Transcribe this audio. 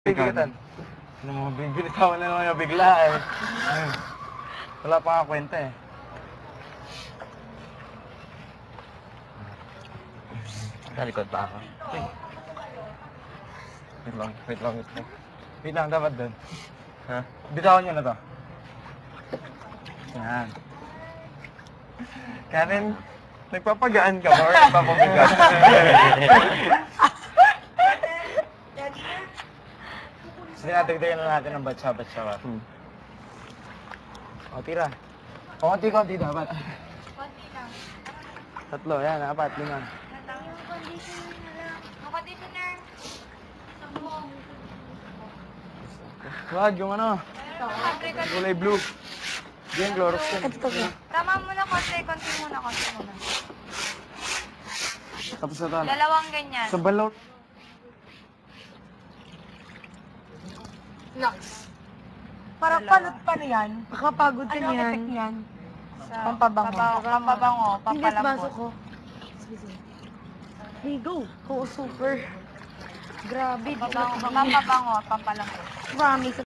Bibilitan. Ano mo, bibilitawan na naman yung bigla eh. Wala pa nga kwenta eh. Sa likod pa ako. Hey. Wait lang, wait lang, wait lang. Wait lang, dapat doon. Ha? Bitawan nyo na to. Yan. Karen, nagpapagaan ka ba or nagpapabigat? Sige, natagdagan na natin ng batsa-batsa ka. Hmm. O, tira. O, konti-konti dapat. Konti lang. Tatlo, yan, apat, lima. Yung conditioner na lang. Yung conditioner. Sabong. Wag, yung ano, kulay blue. Diyan, Clorox yun. Tama muna konti, konti muna, konti muna. Tapos na to. ano? Dalawang ganyan. Sa balaw. Nice. Para paano, paano yan? Makapagod ka Anong niyan. effect niyan? Sa Pampabango. pabango, pampabango, Hindi baso ko. Hey, go. Oo, super. Grabe, Pampabango, na pampabango, pampalambot. Promise.